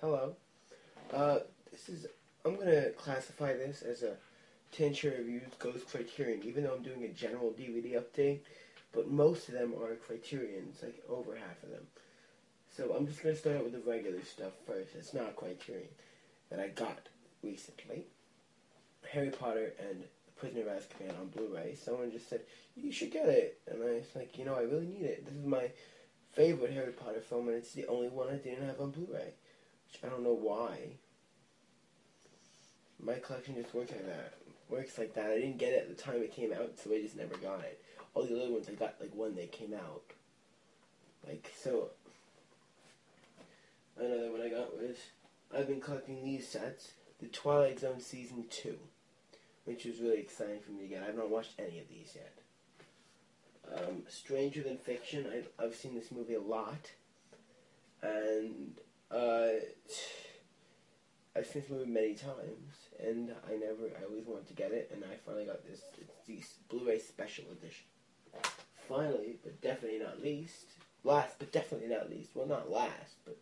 Hello. Uh, this is. I'm gonna classify this as a Tan Chair reviews goes Criterion, even though I'm doing a general DVD update. But most of them are Criterions, like over half of them. So I'm just gonna start out with the regular stuff first. It's not Criterion that I got recently. Harry Potter and The Prisoner of Azkaban on Blu-ray. Someone just said you should get it, and I was like, you know, I really need it. This is my favorite Harry Potter film, and it's the only one I didn't have on Blu-ray. I don't know why. My collection just works like that. Works like that. I didn't get it at the time it came out, so I just never got it. All the other ones I got like when they came out. Like so. Another one I got was I've been collecting these sets, the Twilight Zone season two, which was really exciting for me to get. I have not watched any of these yet. Um, Stranger Than Fiction. I, I've seen this movie a lot, and uh, I've seen this movie many times, and I never. I always wanted to get it, and I finally got this. It's the Blu-ray Special Edition. Finally, but definitely not least, last, but definitely not least. Well, not last, but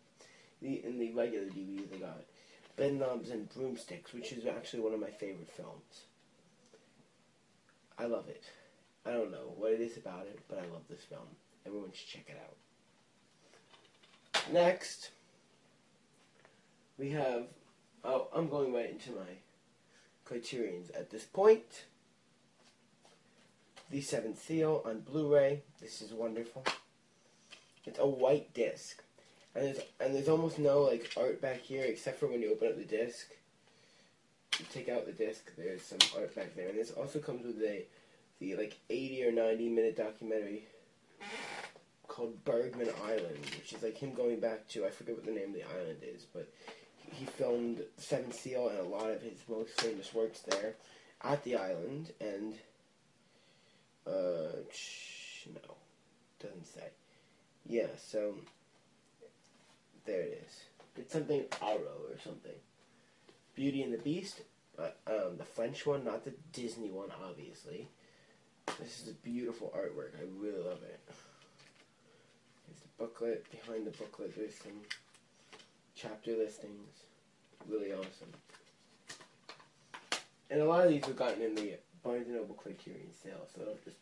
the in the regular DVDs they got Bedknobs and Broomsticks, which is actually one of my favorite films. I love it. I don't know what it is about it, but I love this film. Everyone should check it out. Next, we have. Oh, I'm going right into my criterions at this point. The Seventh Seal on Blu-ray. This is wonderful. It's a white disc, and there's and there's almost no like art back here except for when you open up the disc. You take out the disc. There's some art back there, and this also comes with a the like 80 or 90 minute documentary called Bergman Island, which is like him going back to I forget what the name of the island is, but he filmed Seven Seal and a lot of his most famous works there at the island, and uh, no, doesn't say. Yeah, so there it is. It's something Aro or something. Beauty and the Beast, but um, the French one, not the Disney one, obviously. This is a beautiful artwork. I really love it. Here's the booklet. Behind the booklet, there's some chapter listings. Really awesome. And a lot of these were gotten in the Barnes & Noble Criterion sale, so just...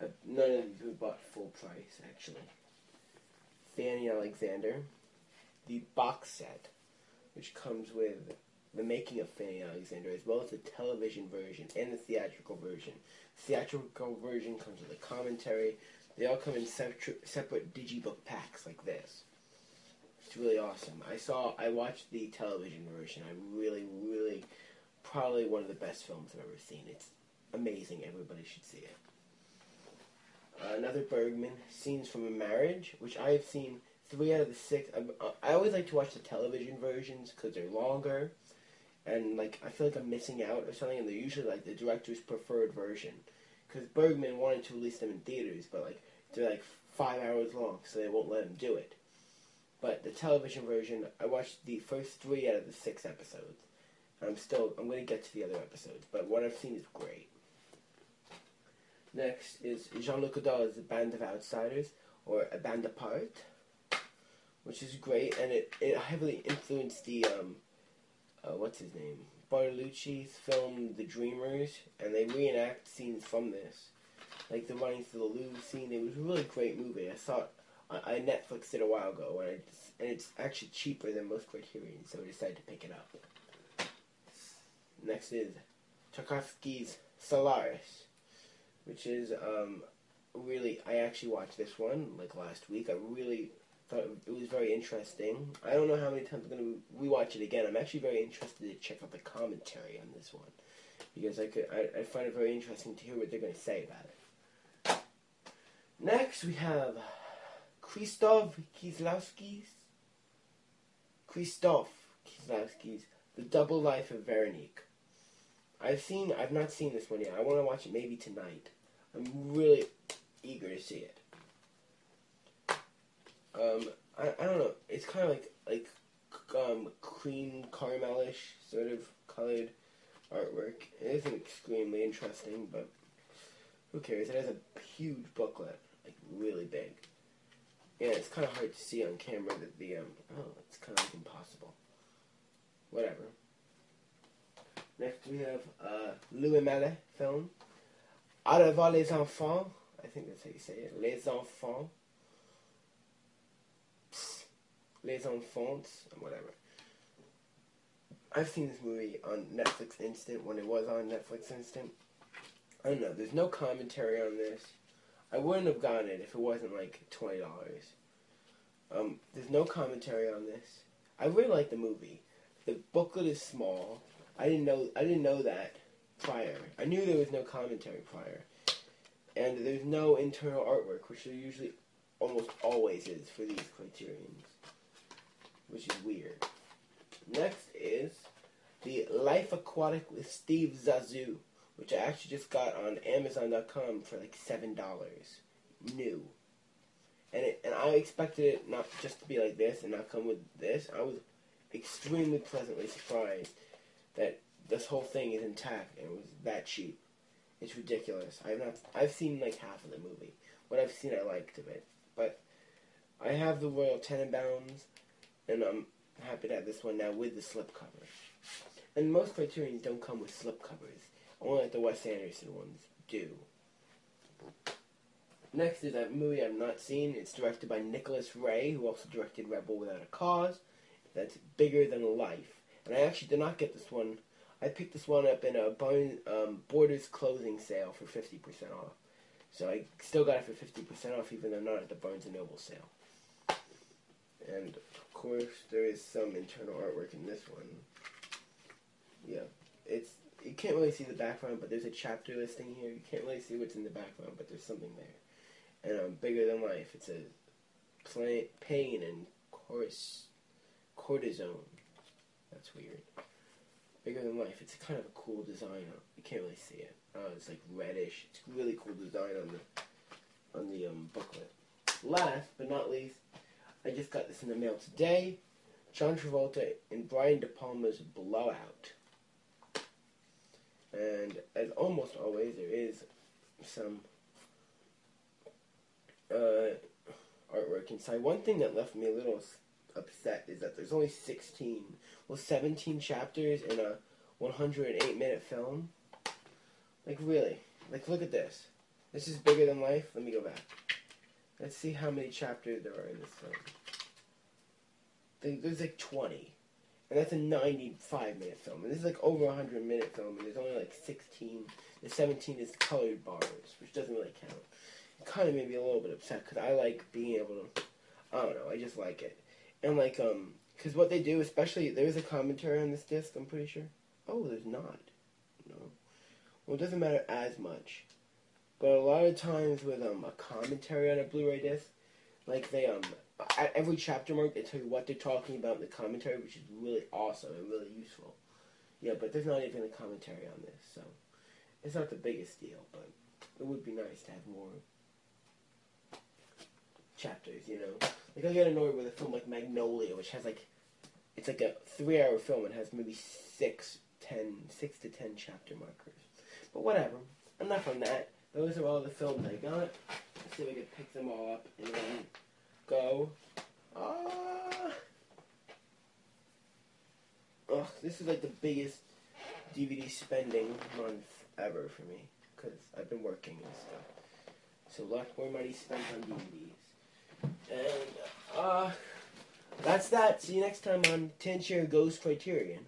Uh, none of these were bought full price, actually. Fanny Alexander. The box set, which comes with the making of Fanny Alexander, as well as the television version and the theatrical version. The theatrical version comes with a commentary. They all come in separate digibook packs like this. It's really awesome. I saw, I watched the television version. I really, really, probably one of the best films I've ever seen. It's amazing. Everybody should see it. Uh, another Bergman, Scenes from a Marriage, which I have seen three out of the six. I, I always like to watch the television versions because they're longer and like I feel like I'm missing out or something. And they're usually like the director's preferred version, because Bergman wanted to release them in theaters, but like they're like five hours long, so they won't let him do it. But the television version, I watched the first three out of the six episodes. And I'm still I'm going to get to the other episodes, but what I've seen is great. Next is Jean-Luc Godard's Band of Outsiders, or A Band Apart, which is great, and it, it heavily influenced the um, uh, what's his name? Bertolucci's film The Dreamers, and they reenact scenes from this, like the running through the Louvre scene. It was a really great movie. I saw it. I, Netflixed it a while ago, and, and it's actually cheaper than most Criterion, so I decided to pick it up. Next is Tarkovsky's Solaris, which is um, really. I actually watched this one like last week. I really thought it was very interesting. I don't know how many times I'm going to rewatch it again. I'm actually very interested to check out the commentary on this one because I could I, I find it very interesting to hear what they're going to say about it. Next, we have Krzysztof Kieslowski's Krzysztof Kieslowski's The Double Life of Veronique. I've seen I've not seen this one yet. I want to watch it maybe tonight. I'm really eager to see it. Um, I, I don't know. It's kind of like like um, cream caramelish sort of colored artwork. It isn't extremely interesting, but who cares? It has a huge booklet, like really big. Yeah, it's kind of hard to see on camera that the um. Oh, it's kind of impossible. whatever. Next we have uh, Louis Malle film. Au revoir les enfants. I think that's how you say it. Les enfants. Les enfants. Whatever. I've seen this movie on Netflix Instant when it was on Netflix Instant. I don't know. There's no commentary on this. I wouldn't have gotten it if it wasn't like twenty dollars. Um, there's no commentary on this. I really like the movie. The booklet is small. I didn't know. I didn't know that prior. I knew there was no commentary prior, and there's no internal artwork, which there usually almost always is for these Criterions, which is weird. Next is the Life Aquatic with Steve Zissou, which I actually just got on Amazon.com for like seven dollars, new. And it, and I expected it not just to be like this and not come with this. I was extremely pleasantly surprised that this whole thing is intact and it was that cheap. It's ridiculous. I've not I've seen like half of the movie. What I've seen I liked of it. But I have the Royal Tenenbaums and I'm happy to have this one now with the slipcover. And most Criterions don't come with slipcovers. Only like the Wes Anderson ones do. Next is a movie I've not seen. It's directed by Nicholas Ray, who also directed Rebel Without a Cause. That's Bigger Than Life. And I actually did not get this one. I picked this one up in a um, Borders closing sale for 50% off. So I still got it for 50% off, even though not at the Barnes & Noble sale. And, of course, there is some internal artwork in this one. Can't really see the background, but there's a chapter listing here. You can't really see what's in the background, but there's something there. And um, Bigger Than Life, it says play, pain and chorus, cortisone. That's weird. Bigger Than Life, it's kind of a cool design. You can't really see it. Uh, it's like reddish. It's really cool design on the on the um, booklet. Last but not least, I just got this in the mail today. John Travolta and Brian De Palma's Blowout. And as almost always, there is some uh, artwork inside. One thing that left me a little upset is that there's only 16, well, 17 chapters in a 108 minute film. Like, really? Like, look at this. This is bigger than life. Let me go back. Let's see how many chapters there are in this film. There's like 20. And that's a 95 minute film. And this is like over a 100 minute film, and there's only like 16. The 17 is colored bars, which doesn't really count. It kind of made me a little bit upset because I like being able to. I don't know, I just like it. And like, um, because what they do, especially, there's a commentary on this disc, I'm pretty sure. Oh, there's not. No. Well, it doesn't matter as much. But a lot of times with um, a commentary on a Blu ray disc, like they, um, at every chapter mark, they tell you what they're talking about in the commentary, which is really awesome and really useful. Yeah, but there's not even a commentary on this, so it's not the biggest deal, but it would be nice to have more chapters, you know? Like, I get annoyed with a film like Magnolia, which has, like, it's like a three-hour film and has maybe six, ten, six to ten chapter markers. But whatever. Enough on that. Those are all the films I got. Let's see if I can pick them all up and then go. Ah. Ugh, this is like the biggest DVD spending month ever for me because I've been working and stuff. So lots more money spent on DVDs. And uh, that's that. See you next time on Tan Chair Ghost Criterion.